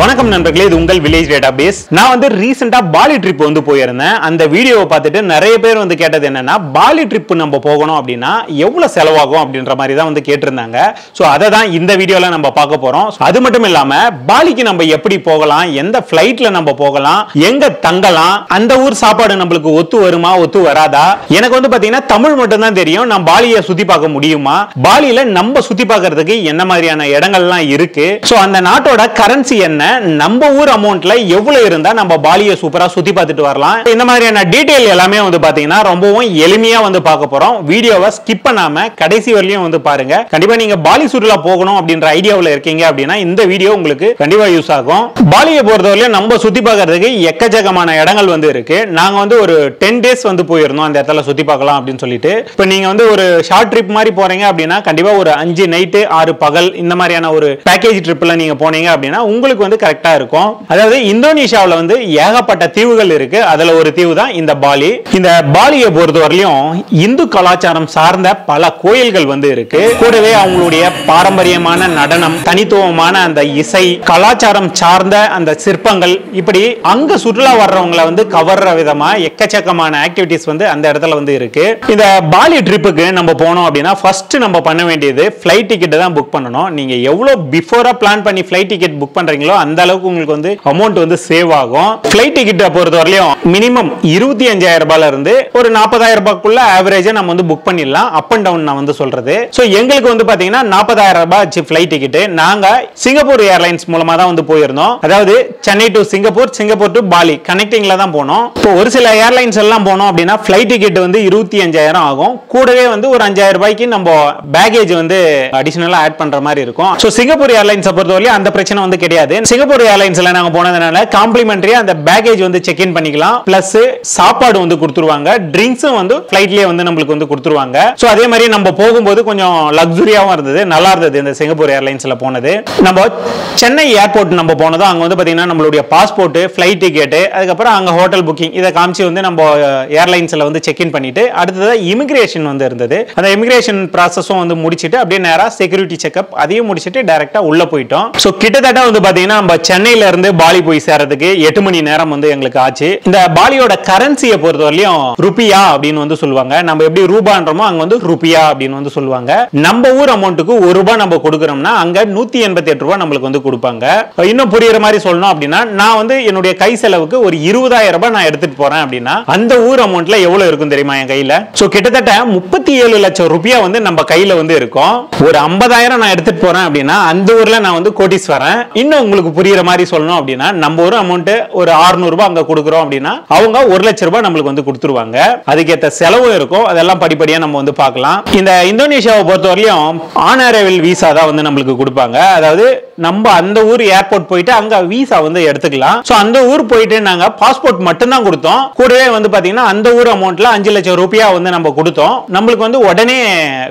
வணக்கம் நண்பர்களே இது உங்கள் வில்லேஜ் டேட்டா பேஸ் நான் வந்து ரீசெண்டா பாலி ட்ரிப் வந்து போயிருந்தேன். அந்த வீடியோவை பார்த்துட்டு நிறைய பேர் வந்து கேட்டது என்னன்னா பாலி ட்ரிப் நம்ம போகணும் அப்படின்னா எவ்வளவு செலவாகும் அப்படின்ற மாதிரி தான் வந்து கேட்டிருந்தாங்க. ஸோ அதை தான் இந்த வீடியோல நம்ம பார்க்க போறோம். அது மட்டும் இல்லாம பாலிக்கு நம்ம எப்படி போகலாம் எந்த ஃபிளைட்ல நம்ம போகலாம் எங்க தங்கலாம் அந்த ஊர் சாப்பாடு நம்மளுக்கு ஒத்து வருமா ஒத்து வராதா? எனக்கு வந்து பாத்தீங்கன்னா தமிழ் மட்டும் தான் தெரியும். நான் பாலியை சுத்தி பார்க்க முடியுமா? பாலியில நம்ம சுத்தி பார்க்கறதுக்கு என்ன மாதிரியான இடங்கள்லாம் இருக்கு? ஸோ அந்த நாட்டோட கரன்சி என்ன? நம்ம ஊர் அமௌண்ட்ல எவ்வளவு இருந்தா நம்ம பாலியை சூப்பரா சுத்தி பார்த்துட்டு வரலாம். இந்த மாதிரியான டீடைல் எல்லாமே வந்து பாத்தீங்கன்னா ரொம்பவும் எளிமையா வந்து பார்க்க போறோம். வீடியோவை ஸ்கிப் பண்ணாம கடைசி வரலையும் வந்து பாருங்க. கண்டிப்பா நீங்க பாலி சுற்றுலா போகணும் அப்படின்ற ஐடியாவில் இருக்கீங்க அப்படின்னா இந்த வீடியோ உங்களுக்கு கண்டிப்பா யூஸ் ஆகும். பாலியை பொறுத்தவரையிலும் நம்ம சுத்தி பார்க்கறதுக்கு எக்கச்சக்கமான இடங்கள் வந்து இருக்கு. நாங்க வந்து ஒரு டென் டேஸ் வந்து போயிருந்தோம் அந்த இடத்துல சுத்தி பார்க்கலாம் அப்படின்னு சொல்லிட்டு. இப்போ நீங்க வந்து ஒரு ஷார்ட் ட்ரிப் மாதிரி போறீங்க அப்படின்னா கண்டிப்பா ஒரு அஞ்சு நைட்டு ஆறு பகல் இந்த மாதிரியான ஒரு பேக்கேஜ் ட்ரிப்ல நீங்க போனீங்க அப்படின்னா உங்களுக்கு வந்து கரெக்டாக இருக்கும். அதாவது இந்தோனேஷியாவில் வந்து ஏகப்பட்ட தீவுகள் இருக்கு. அதில் ஒரு தீவு தான் இந்த பாலி. இந்த பாலியை பொறுத்தவரையிலும் இந்து கலாச்சாரம் சார்ந்த பல கோயில்கள் வந்து இருக்கு. கூடவே அவங்களுடைய பாரம்பரியமான நடனம் தனித்துவமான அந்த இசை கலாச்சாரம் சார்ந்த அந்த சிற்பங்கள் இப்படி அங்க சுற்றுலா வர்றவங்களை வந்து கவர்ற விதமா எக்கச்சக்கமான ஆக்டிவிட்டிஸ் வந்து அந்த இடத்துல வந்து இருக்கு. இந்த பாலி ட்ரிப்புக்கு நம்ம போனோம் அப்படின்னா ஃபர்ஸ்ட் நம்ம பண்ண வேண்டியது ஃபிளைட் டிக்கெட் தான் புக் பண்ணணும். நீங்க எவ்வளவு பிஃபோரா பிளான் பண்ணி ஃபிளைட் டிக்கெட் புக் பண்றீங்களோ அந்த அளவுக்கு உங்களுக்கு வந்து அமௌண்ட் வந்து சேவ் ஆகும். ஃபிளைட் டிக்கெட்டை பொறுத்தவரையிலும் மினிமம் இருபத்தி அஞ்சாயிரம் ரூபாயில இருந்து ஒரு நாற்பதாயிரம் ரூபாய்க்குள்ள ஆவரேஜா நம்ம வந்து புக் பண்ணிடலாம். அப் அண்ட் டவுன் நான் வந்து சொல்றது. ஸோ எங்களுக்கு வந்து பாத்தீங்கன்னா நாற்பதாயிரம் ரூபாய் ஆச்சு ஃபிளைட் டிக்கெட் நாங்க சிங்கப்பூர் ஏர்லைன்ஸ் மூலமா தான் வந்து போயிருந்தோம். அதாவது Chennai to Singapore Singapore to Bali கனெக்டிங்ல தான் போனோம். இப்போ ஒரு சில ஏர்லைன்ஸ் எல்லாம் போனோம் அப்படின்னா ஃபிளைட் டிக்கெட் வந்து இருபத்தி அஞ்சாயிரம் ஆகும். கூடவே வந்து ஒரு அஞ்சாயிரம் ரூபாய்க்கு நம்ம பேக்கேஜ் வந்து அடிஷனலா ஆட் பண்ற மாதிரி இருக்கும். ஸோ சிங்கப்பூர் ஏர்லைன்ஸை பொறுத்தவரையும் அந்த பிரச்சனை வந்து கிடையாது. சிங்கப்பூர் ஏர்லைன்ஸ்ல நாங்க போனதுனால காம்ப்ளிமெண்டரியா அந்த பேக்கேஜ் வந்து செக் இன் பண்ணிக்கலாம். பிளஸ் சாப்பாடு வந்து கொடுத்துருவாங்க. ட்ரிங்க்ஸும் வந்து ஃபிளைட்லயே வந்து நம்மளுக்கு வந்து கொடுத்துருவாங்க. ஸோ அதே மாதிரி நம்ம போகும்போது கொஞ்சம் லக்ஸுரியாவும் இருந்தது. நல்லா இருந்தது இந்த சிங்கப்பூர் ஏர்லைன்ஸ்ல போனது. நம்ம சென்னை ஏர்போர்ட் நம்ம போனதும் அங்க வந்து பாத்தீங்கன்னா நம்மளுடைய பாஸ்போர்ட் ஃபிளைட் டிக்கெட் அதுக்கப்புறம் அங்க ஹோட்டல் புக்கிங் இதை காமிச்சு வந்து நம்ம ஏர்லைன்ஸ்ல வந்து செக் இன் பண்ணிட்டு அடுத்தது இமிகிரேஷன் வந்து இருந்தது. அந்த இமிகிரேஷன் ப்ராசஸும் வந்து முடிச்சிட்டு அப்படியே நேரா செக்யூரிட்டி செக்அப் அதையும் முடிச்சிட்டு டைரக்டா உள்ள போயிட்டோம். ஸோ கிட்டத்தட்ட வந்து பாத்தீங்கன்னா நம்ம சென்னையில இருந்து பாலி போய் சேர்றதுக்கு எட்டு மணி நேரம் வந்து எங்களுக்கு ஆச்சு. இந்த பாலியோட கரன்சியை பொறுத்தவரையிலும் ருபியா அப்படின்னு வந்து சொல்லுவாங்க. நம்ம எப்படி ரூபான்றோமோ அங்க வந்து ருபியா அப்படின்னு வந்து சொல்லுவாங்க. நம்ம ஊர் அமௌண்ட்டுக்கு ஒரு ரூபாய் நம்ம கொடுக்குறோம்னா அங்க நூத்தி எண்பத்தி எட்டு ரூபாய் நம்மளுக்கு வந்து கொடுப்பாங்க. இன்னும் புரியுற மாதிரி சொல்லணும் அப்படின்னா நான் வந்து என்னுடைய கை செலவுக்கு ஒரு இருபதாயிரம் ரூபாய் நான் எடுத்துட்டு போறேன் அப்படின்னா அந்த ஊர் அமௌண்ட்ல எவ்வளவு இருக்கும் தெரியுமா என் கையில? சோ கிட்டத்தட்ட முப்பத்தி ஏழு லட்சம் ரூபாய் வந்து நம்ம கையில வந்து இருக்கும். ஒரு ஐம்பதாயிரம் நான் எடுத்துட்டு போறேன் அப்படின்னா அந்த ஊர்ல நான் வந்து கோட்டீஸ்வரன். இன்னும் உங்களுக்கு புரியுற மாதிரி சொல்லணும் அப்படின்னா நம்ம ஒரு அமௌண்ட் ஒரு 600 ரூபாய் அங்க கொடுக்குறோம் அப்படின்னா அவங்க ஒரு லட்சம் ரூபாய் நம்மளுக்கு வந்து கொடுத்துருவாங்க. அதுக்கேற்ற செலவும் இருக்கும் அதெல்லாம் படிப்படியா நம்ம வந்து பார்க்கலாம். இந்த இந்தோனேஷியாவை பொறுத்தவரையிலும் ஆனரவில் விசா தான் வந்து நம்மளுக்கு கொடுப்பாங்க. அதாவது நம்ம அந்த ஊர் ஏர்போர்ட் போயிட்டு அங்க விசா வந்து எடுத்துக்கலாம். சோ அந்த ஊர் போயிட்டு நாங்க பாஸ்போர்ட் மட்டும் தான் கொடுத்தோம். கூடவே வந்து பாத்தீங்கன்னா அந்த ஊர் அமௌண்ட்ல அஞ்சு லட்சம் ரூபாய் வந்து நம்ம கொடுத்தோம். நம்மளுக்கு வந்து உடனே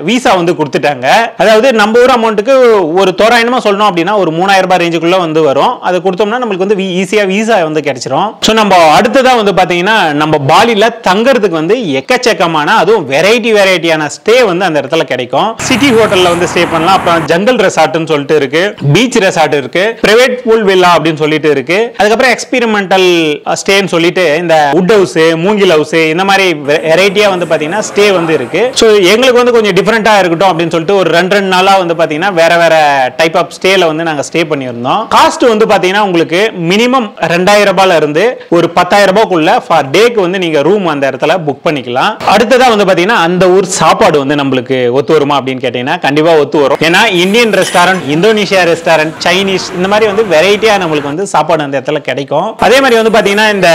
விசா வந்து கொடுத்துட்டாங்க. அதாவது நம்ம ஊர் அமௌண்ட்டுக்கு ஒரு தோராயமா சொல்லணும் அப்படின்னா ஒரு மூணாயிரம் ரூபாய் ரேஞ்சுக்குள்ள வந்து வரும். அதை கொடுத்தோம்னா நம்மளுக்கு வந்து ஈஸியா விசா வந்து கிடைச்சிரும். ஸோ நம்ம அடுத்ததா வந்து பாத்தீங்கன்னா நம்ம பாலில தங்கறதுக்கு வந்து எக்கச்சக்கமான அதுவும் வெரைட்டி வெரைட்டியான ஸ்டே வந்து அந்த இடத்துல கிடைக்கும். சிட்டி ஹோட்டல்ல வந்து ஸ்டே பண்ணலாம். அப்புறம் ஜங்கல் ரெசார்ட்னு சொல்லிட்டு இருக்கு. பீச் ரெசார்ட் இருக்கு. பிரைவேட் பூல் வில்லா அப்படின்னு சொல்லிட்டு இருக்கு. அதுக்கப்புறம் எக்ஸ்பெரிமெண்டல் ஸ்டேன்னு சொல்லிட்டு இந்த வுட் ஹவுஸ் மூங்கில் ஹவுஸ் இந்த மாதிரி வெரைட்டியா வந்து பாத்தீங்கன்னா ஸ்டே வந்து இருக்கு. ஸோ எங்களுக்கு வந்து கொஞ்சம் டிஃப்ரெண்டா இருக்கட்டும் அப்படின்னு சொல்லிட்டு ஒரு ரெண்டு ரெண்டு நாளா வந்து பாத்தீங்கன்னா வேற வேற டைப் ஆஃப் ஸ்டேல வந்து நாங்க ஸ்டே பண்ணியிருந்தோம். காஸ்ட் வந்து பாத்தீங்கன்னா உங்களுக்கு மினிமம் ரெண்டாயிரம் ரூபாயில இருந்து ஒரு பத்தாயிரம் ரூபாய்க்குள்ள ஃபார் டேக்கு வந்து நீங்க ரூம் அந்த இடத்துல புக் பண்ணிக்கலாம். அடுத்ததா வந்து பாத்தீங்கன்னா அந்த ஊர் சாப்பாடு வந்து நம்மளுக்கு ஒத்து வருமா அப்படின்னு கேட்டீங்கன்னா கண்டிப்பா ஒத்து வரும். ஏன்னா Indian restaurant Indonesia restaurant Chinese இந்த மாதிரி வந்து வெரைட்டியா நம்மளுக்கு வந்து சாப்பாடு அந்த இடத்துல கிடைக்கும். அதே மாதிரி வந்து பாத்தீங்கன்னா இந்த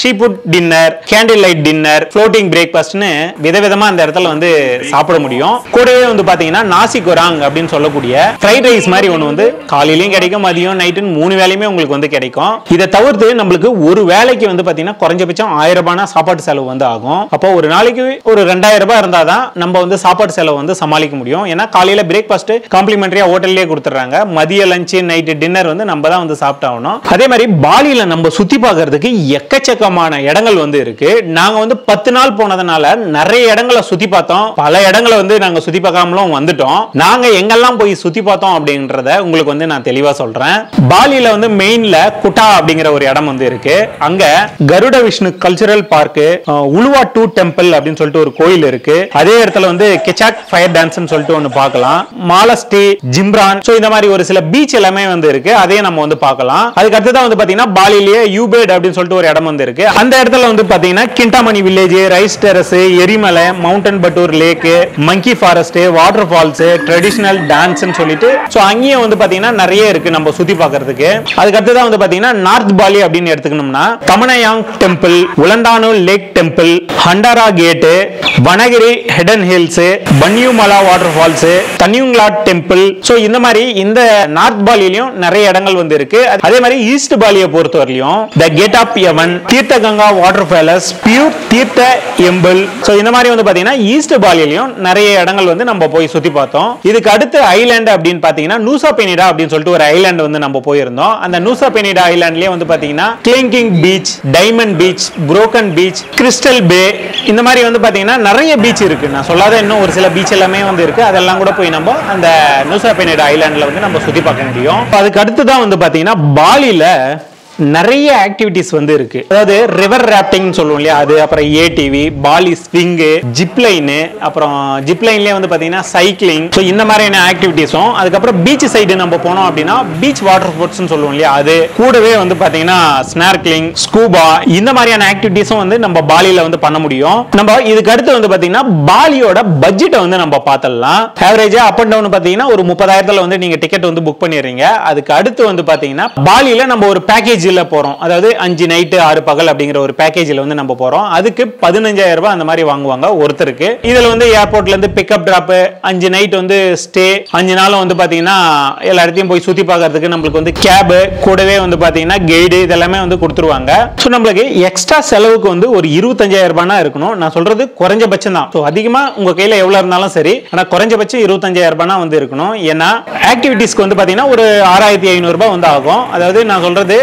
seafood dinner candle light dinner floating பிரேக்ஃபாஸ்ட்னு விதவிதமா அந்த இடத்துல வந்து சாப்பிட முடியும். கூடவே வந்து பாத்தீங்கன்னா நாசி குராங் அப்படின்னு சொல்லக்கூடிய ஃப்ரைட் ரைஸ் மாதிரி ஒன்று வந்து காலையிலயும் கிடைக்கும் மதியம் நைட் நைட்டுன்னு மூணு வேலையுமே உங்களுக்கு வந்து கிடைக்கும். இதை தவிர்த்து நம்மளுக்கு ஒரு வேலைக்கு வந்து பாத்தீங்கன்னா குறைஞ்சபட்சம் ஆயிரம் ரூபாய் சாப்பாட்டு செலவு வந்து ஆகும். அப்போ ஒரு நாளைக்கு ஒரு ரெண்டாயிரம் ரூபாய் இருந்தாதான் நம்ம வந்து சாப்பாட்டு செலவு வந்து சமாளிக்க முடியும். ஏன்னா காலையில பிரேக்ஃபாஸ்ட் காம்ப்ளிமெண்டரியா ஹோட்டல்லே கொடுத்துறாங்க மதிய லஞ்ச் நைட்டு டின்னர் வந்து நம்ம தான் வந்து சாப்பிட்டாகணும். அதே மாதிரி பாலியில நம்ம சுத்தி பார்க்கறதுக்கு எக்கச்சக்கமான இடங்கள் வந்து இருக்கு. நாங்க வந்து பத்து நாள் போனதுனால நிறைய இடங்களை சுத்தி பார்த்தோம். பல இடங்களை வந்து நாங்க சுத்தி பார்க்காமலும் வந்துட்டோம். நாங்க எங்கெல்லாம் போய் சுத்தி பார்த்தோம் அப்படின்றத உங்களுக்கு வந்து நான் தெளிவா சொல்றேன். பாலியில வந்து மெயின்ல குட்டா அப்படிங்கிற ஒரு இடம் வந்து இருக்கு. அங்க Garuda Vishnu cultural park Uluwatu temple அப்படின்னு சொல்லிட்டு ஒரு கோயில் இருக்கு. அதே இடத்துல வந்து கெச்சாக் ஃபயர் டான்ஸ்னு சொல்லிட்டு ஒன்று பார்க்கலாம். மாலஸ்டி ஜிம்ரான் சோ இந்த மாதிரி ஒரு சில பீச் எல்லாமே வந்து இருக்கு. அதையும் நம்ம வந்து பார்க்கலாம். அதுக்கு அடுத்ததான் வந்து பாத்தீங்கன்னா பாலிலேயே யூபேட் அப்படின்னு சொல்லிட்டு ஒரு இடம் வந்து இருக்கு. அந்த இடத்துல வந்து பாத்தீங்கன்னா கிண்டாமணி வில்லேஜ் ரைஸ் டெரஸ் எரிமலை mountain Batur lake monkey forest water falls traditional டான்ஸ்னு சொல்லிட்டு சோ அங்கேயும் வந்து பாத்தீங்கன்னா நிறைய இருக்கு. நம்ம சுத்தி பார்க்கறதுக்கு. அதுக்கடுத்ததான் வந்து பாத்தீங்கன்னா நார்த் பாலி அப்படின்னு எடுத்துக்கணும்னா கமனயாங் temple Ulun Danu lake temple Handara gate Wanagiri hidden hills Banyumala water falls தனியுங்லா temple. So இந்த மாதிரி இந்த நார்த் பாலிலையும் நிறைய இடங்கள் வந்து இருக்கு. அதே மாதிரி ஈஸ்ட் பாலியை பொறுத்தவரையிலும் த gate of heaven Tirta Gangga water palace Pura Tirta Empul so இந்த மாதிரி வந்து பாத்தீங்கன்னா ஈஸ்ட் பாலிலையும் நிறைய இடங்கள் வந்து நம்ம போய் சுத்தி பார்த்தோம். இதுக்கு அடுத்து ஐலாண்டு அப்படின்னு பாத்தீங்கன்னா நூசா பெனிடா அப்படின்னு சொல்லிட்டு ஒரு ஐலாண்டு வந்து நம்ம போயிருந்தோம். அந்த நூசா பெனிடா ஐலாண்ட்லயே வந்து பாத்தீங்கன்னா Kelingking beach diamond beach broken beach crystal bay இந்த மாதிரி வந்து பாத்தீங்கன்னா நிறைய பீச் இருக்கு. நான் சொல்லாத இன்னும் ஒரு சில பீச் எல்லாமே வந்து இருக்கு. அதெல்லாம் கூட போய் நம்ம அந்த நூசா பெனிடா ஐலாண்ட்ல வந்து நம்ம சுத்தி பார்க்க முடியும். அதுக்கு அடுத்து தான் வந்து பாத்தீங்கன்னா பாலியில நிறைய ஆக்டிவிட்டிஸ் வந்து இருக்கு. அதாவது ரிவர் ராப்டிங் சொல்லுவோம் இல்லையா? அது அப்புறம் ஏடிவி பாலி ஸ்விங்கு ஜிப்லைனு அப்புறம் ஜிப்லைன்லேயே வந்து பார்த்தீங்கன்னா சைக்கிளிங் ஸோ இந்த மாதிரியான ஆக்டிவிட்டிஸும் அதுக்கப்புறம் பீச் சைடு நம்ம போனோம் அப்படின்னா பீச் வாட்டர் ஸ்போர்ட்ஸ்னு சொல்லுவோம் இல்லையா? அது கூடவே வந்து பார்த்தீங்கன்னா ஸ்னார்க்லிங் ஸ்கூபா இந்த மாதிரியான ஆக்டிவிட்டிஸும் வந்து நம்ம பாலியில் வந்து பண்ண முடியும். நம்ம இதுக்கு அடுத்து வந்து பார்த்தீங்கன்னா பாலியோட பட்ஜெட்டை வந்து நம்ம பார்த்துடலாம் ஆவரேஜா அப் அண்ட் டவுன் பார்த்தீங்கன்னா ஒரு முப்பதாயிரத்தில் வந்து நீங்கள் டிக்கெட் வந்து புக் பண்ணிடுறீங்க. அதுக்கு அடுத்து வந்து பார்த்தீங்கன்னா பாலியில் நம்ம ஒரு பேக்கேஜ் பேக்கேஜில் போகிறோம் அதாவது அஞ்சு நைட்டு ஆறு பகல் அப்படிங்கிற ஒரு பேக்கேஜில் வந்து நம்ம போகிறோம் அதுக்கு பதினஞ்சாயிரம் ரூபாய் அந்த மாதிரி வாங்குவாங்க ஒருத்தருக்கு. இதில் வந்து ஏர்போர்ட்லேருந்து பிக்கப் ட்ராப்பு அஞ்சு நைட் வந்து ஸ்டே அஞ்சு நாளும் வந்து பார்த்தீங்கன்னா எல்லா இடத்தையும் போய் சுற்றி பார்க்கறதுக்கு நம்மளுக்கு வந்து கேபு கூடவே வந்து பார்த்தீங்கன்னா கைடு இதெல்லாமே வந்து கொடுத்துருவாங்க. ஸோ நம்மளுக்கு எக்ஸ்ட்ரா செலவுக்கு வந்து ஒரு இருபத்தஞ்சாயிரம் ரூபாய்னா இருக்கணும். நான் சொல்றது குறைஞ்சபட்சம் தான். ஸோ அதிகமாக உங்கள் கையில் எவ்வளோ இருந்தாலும் சரி ஆனால் குறைஞ்சபட்சம் இருபத்தஞ்சாயிரம் ரூபாய்னா வந்து இருக்கணும். ஏன்னா ஆக்டிவிட்டீஸ்க்கு வந்து பார்த்தீங்கன்னா ஒரு ஆறாயிரத்தி ஐநூறுரூபா வந்து ஆகும். அதாவது நான் சொல்றது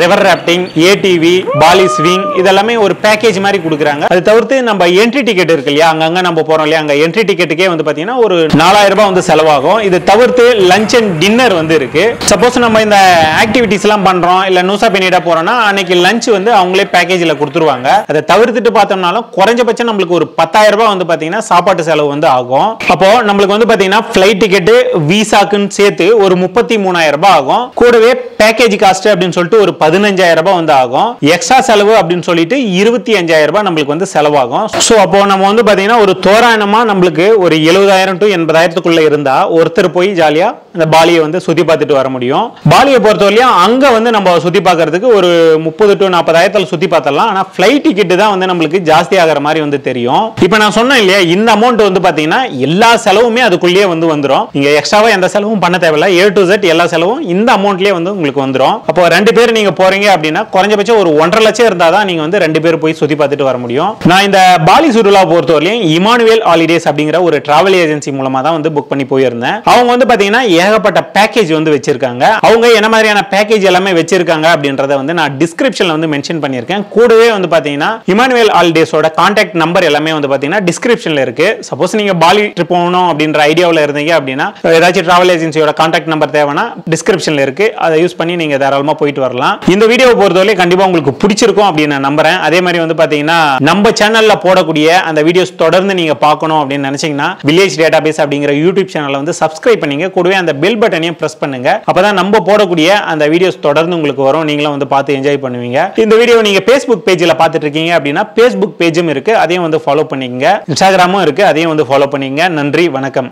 river rafting ATV Bali swing இதெல்லாமே ஒரு பேக்கேஜ் மாதிரி கொடுக்குறாங்க. அது தவிர்த்து நம்ம என்ட்ரி டிக்கெட் இருக்கு இல்லையா? அங்கங்க நம்ம போறோம் இல்லையா? அங்க என்ட்ரி டிக்கெட்டுக்கே வந்து பாத்தீங்கன்னா ஒரு நாலாயிரம் ரூபாய் வந்து செலவாகும். இது தவிர்த்து லஞ்ச் அண்ட் டின்னர் வந்து இருக்கு. சப்போஸ் நம்ம இந்த ஆக்டிவிட்டிஸ் எல்லாம் பண்றோம் இல்ல நூசா பெனிடா போறோம்னா அன்னைக்கு லஞ்ச் வந்து அவங்களே பேக்கேஜ்ல கொடுத்துருவாங்க. அதை தவிர்த்துட்டு பார்த்தோம்னாலும் குறைஞ்சபட்சம் நம்மளுக்கு ஒரு பத்தாயிரம் ரூபாய் வந்து பாத்தீங்கன்னா சாப்பாட்டு செலவு வந்து ஆகும். அப்போ நம்மளுக்கு வந்து பாத்தீங்கன்னா ஃபிளைட் டிக்கெட்டு விசாக்குன்னு சேர்த்து ஒரு முப்பத்தி மூணாயிரம் ரூபாய் ஆகும். கூடவே பேக்கேஜ் காஸ்ட் அப்படின்னு சொல்லிட்டு ஒரு பதினஞ்சாயிரம் ரூபாய் வந்து ஆகும். எக்ஸ்ட்ரா செலவு அப்படின்னு சொல்லிட்டு இருபத்தி அஞ்சாயிரம் ரூபாய் நம்மளுக்கு வந்து செலவாகும். ஸோ அப்போ நம்ம வந்து பார்த்தீங்கன்னா ஒரு தோராயணமாக நம்மளுக்கு ஒரு எழுபதாயிரம் டு எண்பதாயிரத்துக்குள்ள இருந்தால் ஒருத்தர் போய் ஜாலியாக அந்த பாலியை வந்து சுற்றி பார்த்துட்டு வர முடியும். பாலியை பொறுத்தவரையும் அங்கே வந்து நம்ம சுற்றி பார்க்கறதுக்கு ஒரு முப்பது டு நாற்பதாயிரத்தில் சுற்றி பார்த்தலாம் ஆனால் ஃப்ளைட் டிக்கெட் தான் வந்து நம்மளுக்கு ஜாஸ்தி ஆகிற மாதிரி வந்து தெரியும். இப்போ நான் சொன்னேன் இல்லையா இந்த அமௌண்ட் வந்து பார்த்தீங்கன்னா எல்லா செலவுமே அதுக்குள்ளேயே வந்து வந்துடும் நீங்கள் எக்ஸ்ட்ராவாக எந்த செலவும் பண்ண தேவையில்ல. ஏ டு Z எல்லா செலவும் இந்த அமௌண்ட்லேயே வந்து உங்களுக்கு வந்துடும் அப்போ ரெண்டு பேர் நீங்கள் போகிறீங்க அப்படின்னா குறைஞ்சபட்சம் ஒரு ஒன்றரை லட்சம் இருந்தால் தான் நீங்கள் வந்து ரெண்டு பேர் போய் சுற்றி பார்த்துட்டு வர முடியும். நான் இந்த பாலி சுற்றுலா பொறுத்தவரையும் இமானுவேல் ஹாலிடேஸ் அப்படிங்கிற ஒரு டிராவல் ஏஜென்சி மூலமாக தான் வந்து புக் பண்ணி போயிருந்தேன். அவங்க வந்து பார்த்தீங்கன்னா ஏகப்பட்ட பேக்கேஜ் வந்து வச்சிருக்காங்க. அவங்க என்ன மாதிரியான பேக்கேஜ் எல்லாமே வச்சிருக்காங்க அப்படின்றத வந்து நான் டிஸ்கிரிப்ஷன்ல வந்து மென்ஷன் பண்ணியிருக்கேன். கூடவே வந்து பாத்தீங்கன்னா இமானுவேல் ஆல்டேஸோட கான்டாக்ட் நம்பர் எல்லாமே வந்து பாத்தீங்கன்னா டிஸ்கிரிப்ஷன்ல இருக்கு. சப்போஸ் நீங்க பாலி ட்ரிப் போகணும் அப்படின்ற ஐடியாவில் இருந்தீங்க அப்படின்னா ஏதாச்சும் டிராவல் ஏஜென்சியோட கான்டாக்ட் நம்பர் தேவைன்னா டிஸ்கிரிப்ஷன்ல இருக்கு. அதை யூஸ் பண்ணி நீங்க தாராளமா போயிட்டு வரலாம். இந்த வீடியோ பொறுத்தவரை கண்டிப்பா உங்களுக்கு பிடிச்சிருக்கும் அப்படின்னு நான் நம்புறேன். அதே மாதிரி வந்து பாத்தீங்கன்னா நம்ம சேனல்ல போடக்கூடிய அந்த வீடியோஸ் தொடர்ந்து நீங்க பார்க்கணும் அப்படின்னு நினைச்சீங்கன்னா வில்லேஜ் டேட்டாபேஸ் அப்படிங்கிற யூடியூப் சேனலை வந்து சப்ஸ்கிரைப் பண்ணீங்க. கூடவே அந்த பெல் பட்டனையும் பிரஸ் பண்ணுங்க. அப்பதான் நம்ம போடக்கூடிய அந்த வீடியோஸ் தொடர்ந்து உங்களுக்கு வரும். நீங்களும் வந்து பார்த்து என்ஜாய் பண்ணுவீங்க. இந்த வீடியோ நீங்க பேஸ்புக் பேஜ்ல பார்த்துட்டு இருக்கீங்க அப்படின்னா பேஸ்புக் பேஜும் இருக்கு. அதையும் வந்து ஃபாலோ பண்ணிக்கங்க. இன்ஸ்டாகிராமும் இருக்கு. அதையும் வந்து ஃபாலோ பண்ணிக்கங்க. நன்றி வணக்கம்.